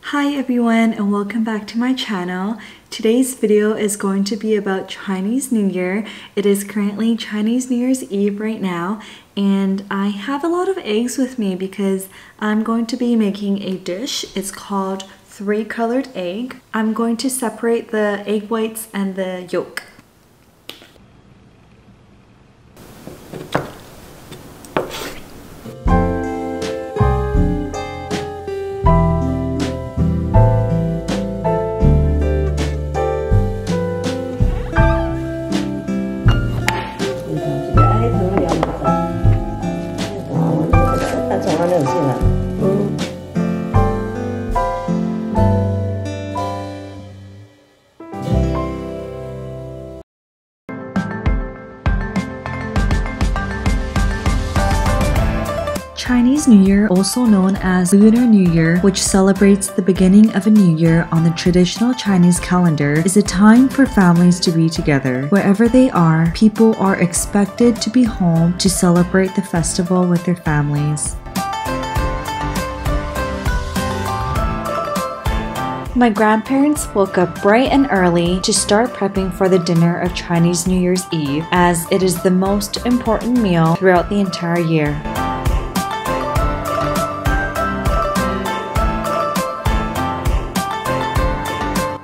Hi everyone and welcome back to my channel. Today's video is going to be about Chinese New Year. It is currently Chinese New Year's Eve right now and I have a lot of eggs with me because I'm going to be making a dish. It's called three colored egg. I'm going to separate the egg whites and the yolk. Chinese New Year, also known as Lunar New Year, which celebrates the beginning of a new year on the traditional Chinese calendar, is a time for families to be together. Wherever they are, people are expected to be home to celebrate the festival with their families. My grandparents woke up bright and early to start prepping for the dinner of Chinese New Year's Eve, as it is the most important meal throughout the entire year.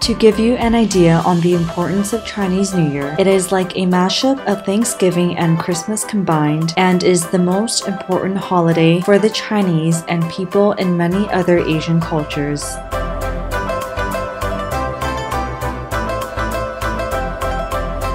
To give you an idea on the importance of Chinese New Year, it is like a mashup of Thanksgiving and Christmas combined and is the most important holiday for the Chinese and people in many other Asian cultures.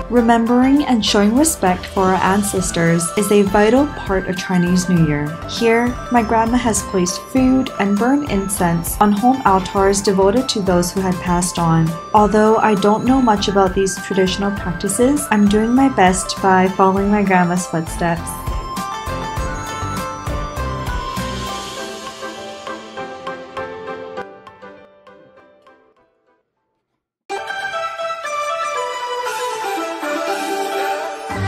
Remembering and showing respect for our ancestors is a vital part of Chinese New Year. Here, my grandma has placed food and burned incense on home altars devoted to those who had passed on. Although I don't know much about these traditional practices, I'm doing my best by following my grandma's footsteps.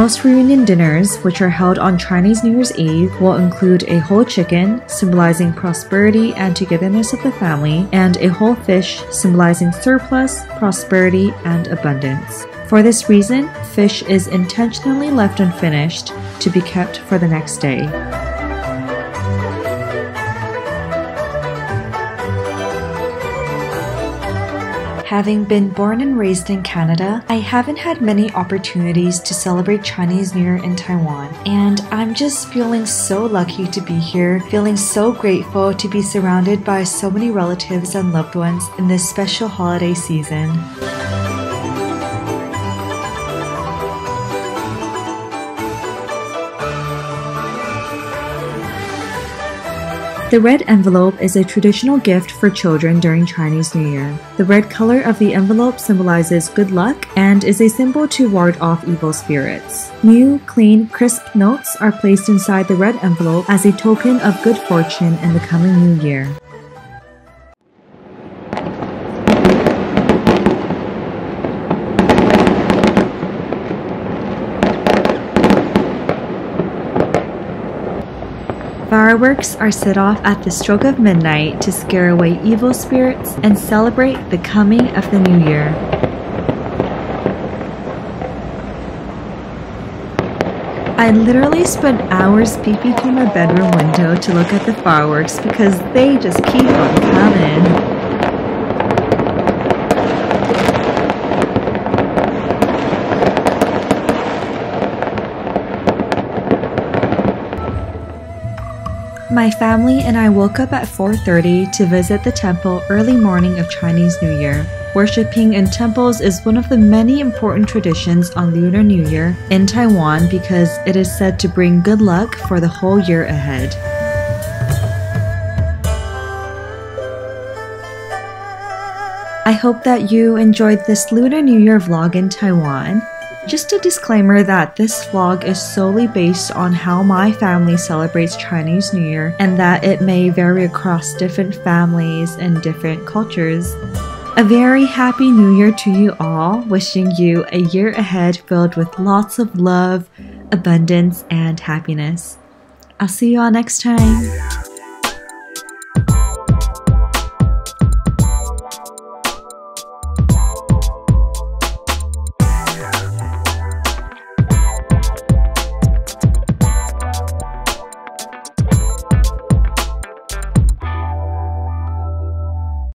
Most reunion dinners, which are held on Chinese New Year's Eve, will include a whole chicken, symbolizing prosperity and togetherness of the family, and a whole fish, symbolizing surplus, prosperity, and abundance. For this reason, fish is intentionally left unfinished to be kept for the next day. Having been born and raised in Canada, I haven't had many opportunities to celebrate Chinese New Year in Taiwan. And I'm just feeling so lucky to be here, feeling so grateful to be surrounded by so many relatives and loved ones in this special holiday season. The red envelope is a traditional gift for children during Chinese New Year. The red color of the envelope symbolizes good luck and is a symbol to ward off evil spirits. New, clean, crisp notes are placed inside the red envelope as a token of good fortune in the coming new year. Fireworks are set off at the stroke of midnight to scare away evil spirits and celebrate the coming of the new year. I literally spent hours peeping through my bedroom window to look at the fireworks because they just keep on coming. My family and I woke up at 4:30 to visit the temple early morning of Chinese New Year. Worshipping in temples is one of the many important traditions on Lunar New Year in Taiwan because it is said to bring good luck for the whole year ahead. I hope that you enjoyed this Lunar New Year vlog in Taiwan. Just a disclaimer that this vlog is solely based on how my family celebrates Chinese New Year and that it may vary across different families and different cultures. A very happy new year to you all, wishing you a year ahead filled with lots of love, abundance, and happiness. I'll see you all next time.